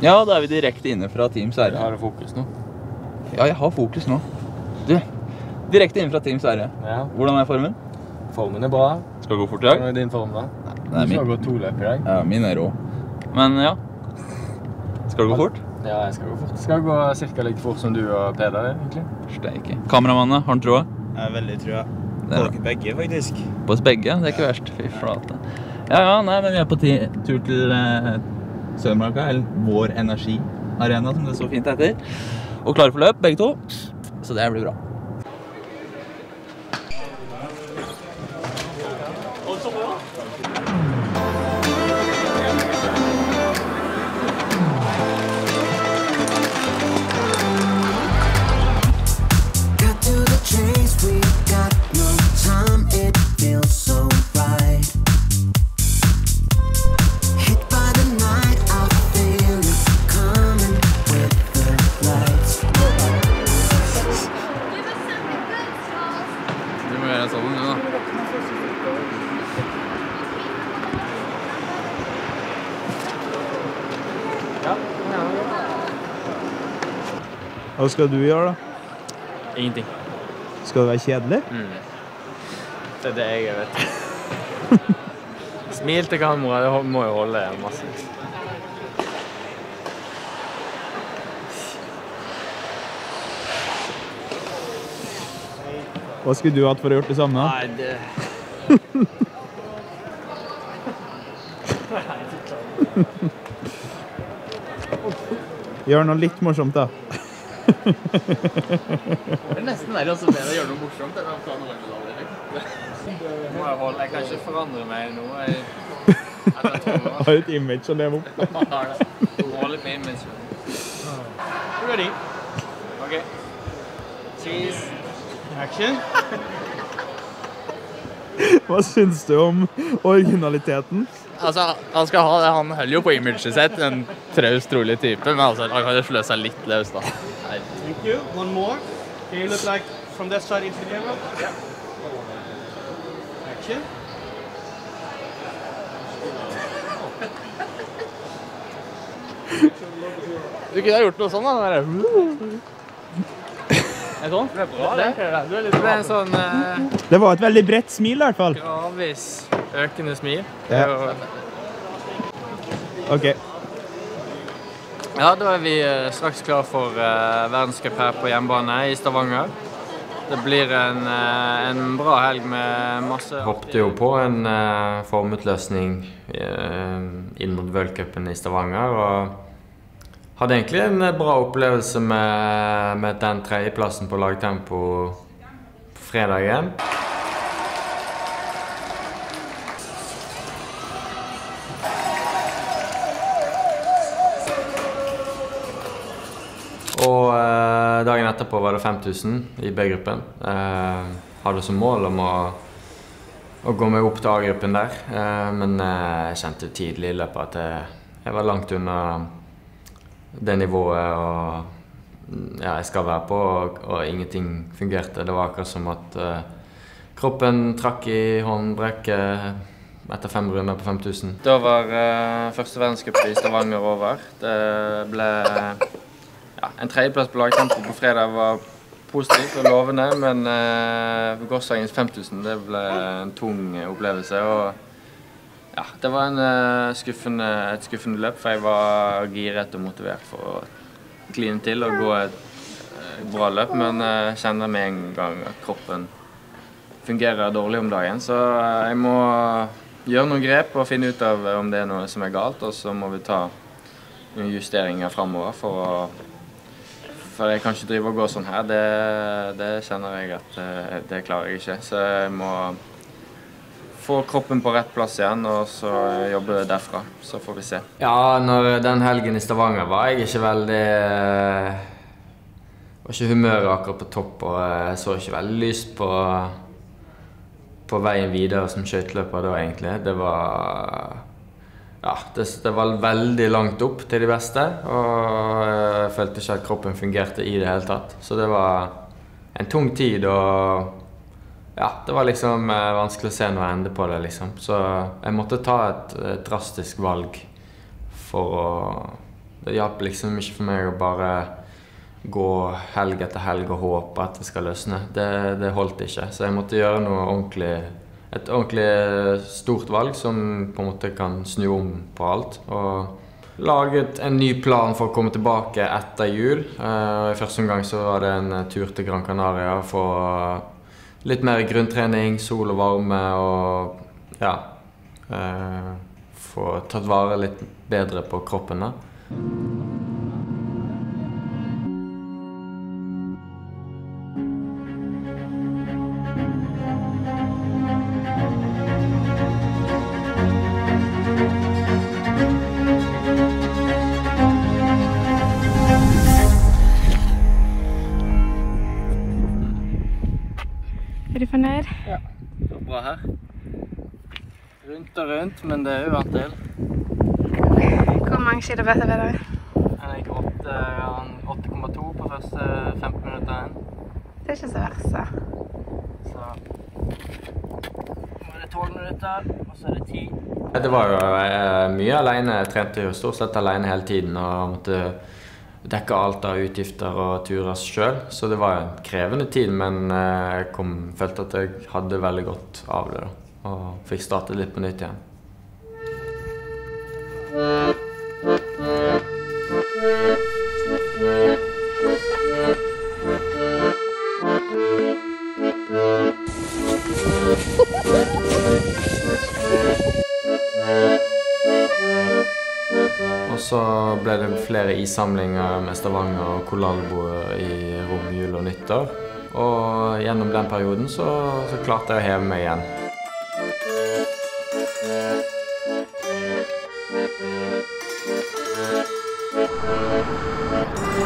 Ja, da er vi direkte inne fra Team Sverre. Har du fokus nå? Ja, jeg har fokus nå. Du, direkte inne fra Team Sverre. Ja. Hvordan er formen? Formen er bra. Skal det gå fort i dag? Hvordan er din form, da? Det Du er skal gå to løp i dag. Ja, min er rå. Men ja. Skal det gå fort? Ja, jeg skal gå fort. Skal gå ca. like fort som du og Peder, egentlig. Steike. Kameramannen, har han troa? Jeg er veldig trua. Det er På dere begge, faktisk. På oss begge? Det er ikke verst. Fy flate. Ja, ja, nei, men vi er på tur til eh, Sørmarka, eller Vår Energi Arena, som det så fint heter. Og klare for løp, begge to. Så det blir bra. Cut Hva skal du gjøre, da? Ingenting. Skal det være kjedelig? Det er det jeg vet. Smil til kamera, det må jo holde masse. Hva skulle du hatt for å gjort det samme? Nei, det Gjør noe litt morsomt, da. Det er nesten verre å gjøre noe morsomt enn å ta noe må jeg. Kan ikke forandre meg nå. Jeg, jeg Har et image å leve opp. må litt med image. Ready? OK. Cheese. Action. Hva syns du om originaliteten? Altså, han skal ha det. Han holder jo på imaget sitt, en traust, rolig type, men altså, han kan jo sløse seg litt løs, da. Nei. Thank you. One more. Can you look like from that side into the camera? Yeah. Action. Du kunne ha gjort noe sånn, da. Er det sånn? Det er bra, det. Du er litt Det er en sånn uh, Det var et veldig bredt smil, i hvert fall. gradvis økende smil. Ja. OK. Ja, da er vi eh, straks klar for uh, verdenscup her på hjemmebane i Stavanger. Det blir en, en bra helg med masse Hoppet jo på en uh, formutløsning uh, inn mot v-cupen i Stavanger. Og hadde egentlig en eh, bra opplevelse med, med den tredjeplassen på lagtempo på fredagen. Og eh, dagen etterpå var det 5000 i B-gruppen. Eh, hadde som mål om å, å gå meg opp til A-gruppen der. Eh, men eh, jeg kjente tidlig i løpet at jeg, jeg var langt unna det nivået og ja, jeg skal være på, og, og ingenting fungerte. Det var akkurat som at uh, kroppen trakk i håndbrekket etter fem runder på 5000. Da var uh, første verdenscup i Stavanger over. Det ble ja, en tredjeplass på lagtempo på fredag var positivt og lovende, men uh, gårsdagens 5000 det ble en tung opplevelse. og ja, Det var en, eh, skuffende, et skuffende løp, for jeg var giret og motivert for å kline til og gå et eh, bra løp, men jeg kjenner med en gang at kroppen fungerer dårlig om dagen. Så eh, jeg må gjøre noen grep og finne ut av om det er noe som er galt, og så må vi ta noen justeringer framover for å For jeg kan ikke drive og gå sånn her. Det, det kjenner jeg at eh, det klarer jeg ikke. Så jeg må få kroppen på rett plass igjen og så jobbe derfra. Så får vi se. Ja, når den helgen i Stavanger var jeg ikke veldig Var ikke humøret akkurat på topp, og jeg så ikke veldig lyst på på veien videre som skøyteløper da, egentlig. Det var Ja, det, det var veldig langt opp til de beste, og jeg følte ikke at kroppen fungerte i det hele tatt. Så det var en tung tid, og ja, det var liksom eh, vanskelig å se noe ende på det, liksom. Så jeg måtte ta et, et drastisk valg for å Det hjalp liksom ikke for meg å bare gå helg etter helg og håpe at det skal løsne. Det, det holdt ikke. Så jeg måtte gjøre noe ordentlig et ordentlig stort valg som på en måte kan snu om på alt. Og laget en ny plan for å komme tilbake etter jul. Eh, I første omgang så var det en tur til Gran Canaria for litt mer grunntrening, sol og varme og ja eh, Få tatt vare litt bedre på kroppen. da. Rundt og rundt, men det er jo vant til. Hvor mange kilometer ble det? Jeg gikk 8,2 på første 15 minutter. Det er ikke så verst, da. Så nå er det 12 minutter, og så er det 10. Det var jo eh, mye alene. Jeg trente jo stort sett alene hele tiden og måtte dekke alt av utgifter og turer sjøl. Så det var en krevende tid, men eh, jeg kom, følte at jeg hadde veldig godt av det. da. Og fikk startet litt på nytt igjen. Og så ble det flere issamlinger med Stavanger og Kolalbo i romjul og nyttår. Og gjennom den perioden så, så klarte jeg å heve meg igjen.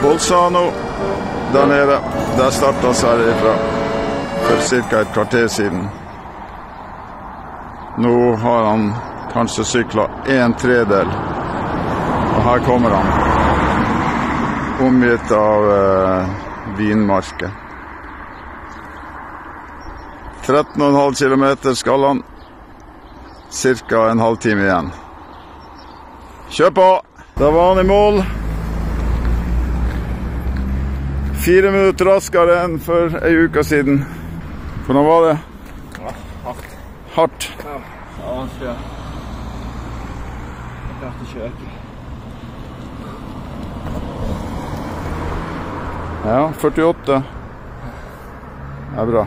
Bolzano der nede. Der starta Sverige fra for ca. et kvarter siden. Nå har han kanskje sykla en tredel, og her kommer han. Omgitt av eh, vinmarker. 13,5 km skal han. Ca. en halvtime igjen. Kjør på! Da var han i mål. Fire minutter raskere enn for ei uke siden. Hvordan var det? Ja, hardt. Hardt. Ja, det var vanskelig. ja. Jeg klarte ikke å øke. Ja, 48. Det er bra.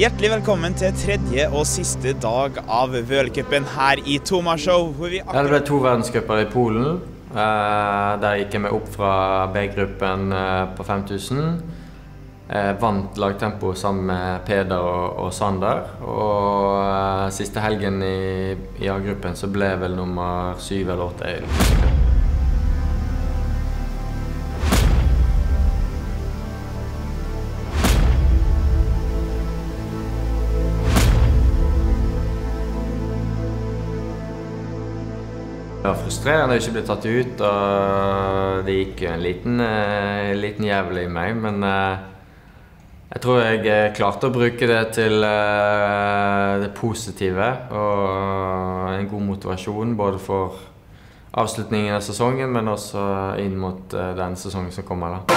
Hjertelig velkommen til tredje og siste dag av Vølcupen her i Tomashow. Ja, det ble to verdenscuper i Polen. Eh, der gikk jeg meg opp fra B-gruppen eh, på 5000. Eh, vant lagtempo sammen med Peder og, og Sander. Og siste helgen i, i A-gruppen så ble jeg vel nummer syv eller åtte. Frustrerende å ikke bli tatt ut, og det gikk jo en liten, eh, liten jævel i meg. Men eh, jeg tror jeg eh, klarte å bruke det til det positive og en god motivasjon både for avslutningen av sesongen, men også inn mot den sesongen som kommer. da.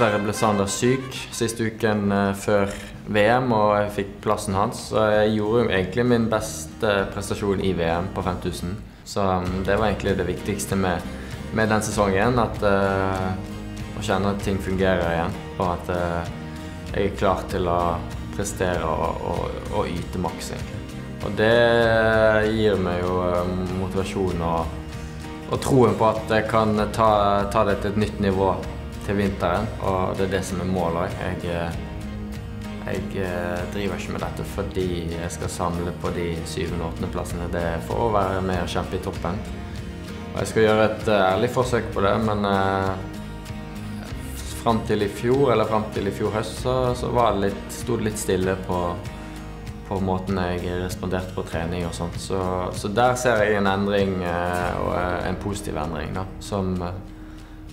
Dessverre ble Sander syk siste uken eh, før VM, og jeg fikk plassen hans. Så jeg gjorde jo egentlig min beste prestasjon i VM på 5000. Så um, det var egentlig det viktigste med, med den sesongen. At, uh, å kjenne at ting fungerer igjen, og at uh, jeg er klar til å prestere og, og, og yte maks, egentlig. Og det gir meg jo eh, motivasjon og, og troen på at jeg kan ta, ta det til et nytt nivå til vinteren, og det er det som er målet. Jeg, eh, Jeg eh, driver ikke med dette fordi jeg skal samle på de syvende- og åttendeplassene. Det er for å være med og kjempe i toppen. Og jeg skal gjøre et eh, ærlig forsøk på det, men eh, fram til i fjor, eller fram til i fjor høst, så, så det litt, sto det litt stille på, på måten jeg responderte på trening og sånt. Så, så der ser jeg en endring, eh, og en positiv endring, da, som,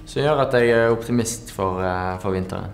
som gjør at jeg er optimist for, eh, for vinteren.